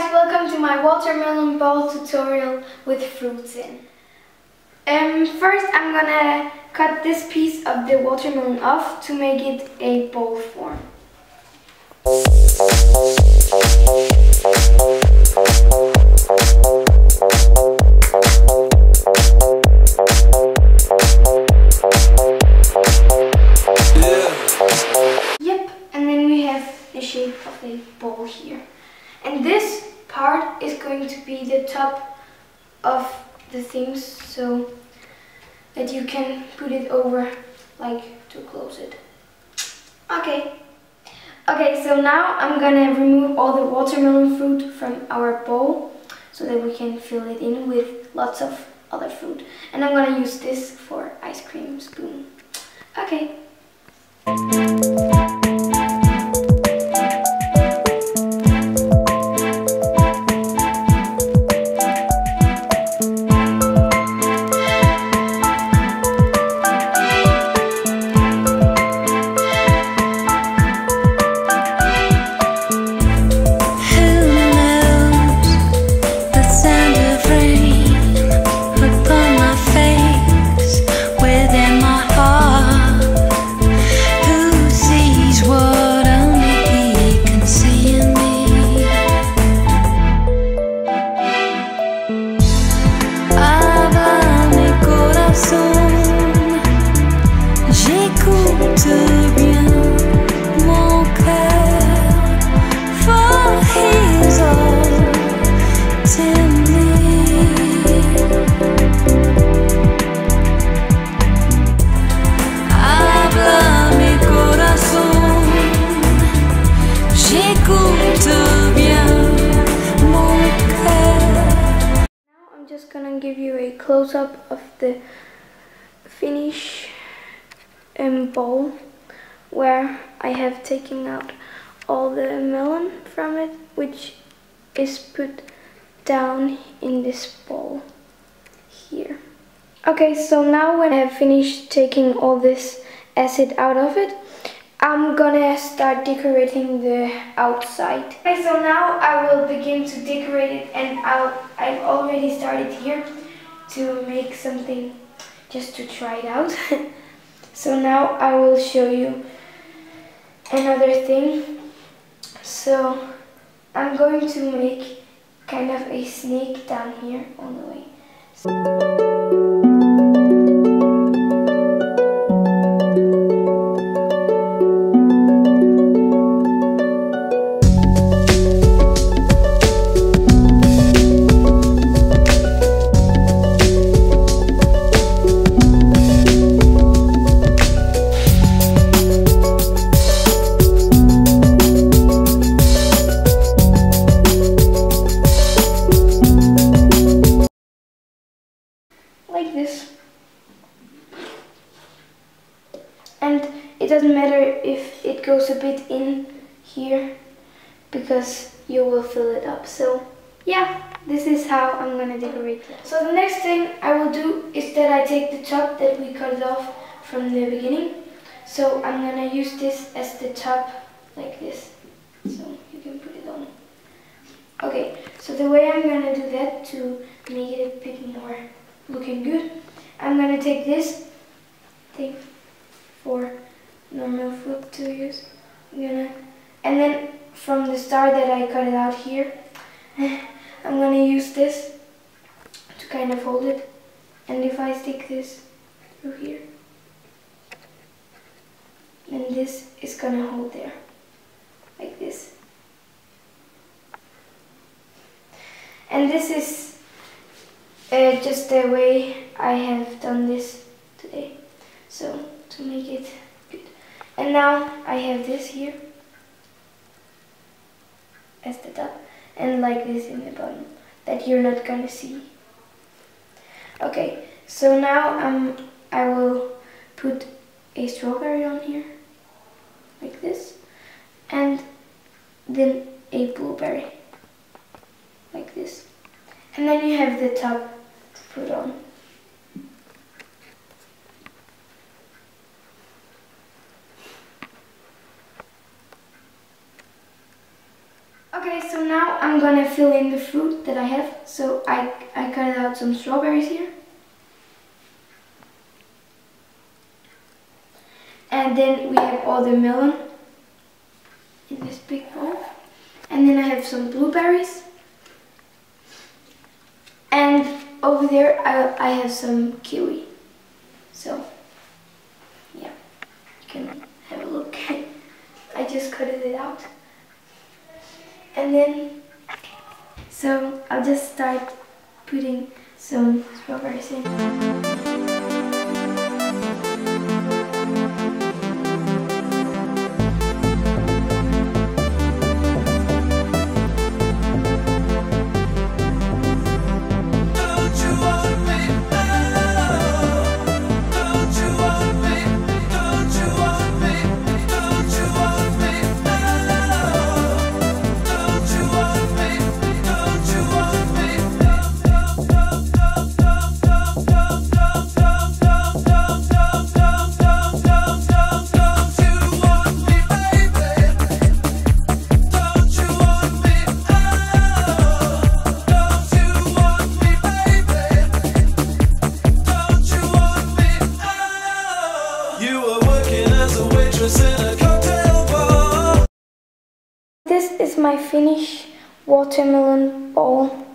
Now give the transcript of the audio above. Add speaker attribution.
Speaker 1: guys, welcome to my watermelon bowl tutorial with fruits in. Um, first I'm gonna cut this piece of the watermelon off to make it a bowl form. Yep, and then we have the shape of a bowl here. And this part is going to be the top of the things so that you can put it over like to close it. Okay. Okay, so now I'm gonna remove all the watermelon fruit from our bowl so that we can fill it in with lots of other fruit. And I'm gonna use this for ice cream spoon. Okay. Close-up of the finish um, bowl where I have taken out all the melon from it which is put down in this bowl here. Okay, so now when I have finished taking all this acid out of it, I'm gonna start decorating the outside. Okay, so now I will begin to decorate it and I'll, I've already started here to make something just to try it out. so now I will show you another thing. So I'm going to make kind of a snake down here on the way. like bit in here because you will fill it up. So yeah, this is how I'm gonna decorate. it. So the next thing I will do is that I take the top that we cut off from the beginning. So I'm gonna use this as the top like this. So you can put it on. Okay, so the way I'm gonna do that to make it a bit more looking good, I'm gonna take this thing for normal food to use. And then from the start that I cut it out here, I'm gonna use this to kind of hold it. And if I stick this through here, then this is gonna hold there, like this. And this is uh, just the way I have done this today. So to make it. And now I have this here as the top and like this in the bottom that you're not gonna see. Okay, so now um, I will put a strawberry on here like this and then a blueberry like this. And then you have the top to put on. Okay, so now I'm gonna fill in the fruit that I have. So I, I cut out some strawberries here. And then we have all the melon in this big bowl. And then I have some blueberries. And over there I, I have some kiwi. So, yeah, you can have a look. I just cut it out. And then, so I'll just start putting some strawberries in. Is my finish watermelon bowl.